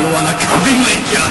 You wanna come in with your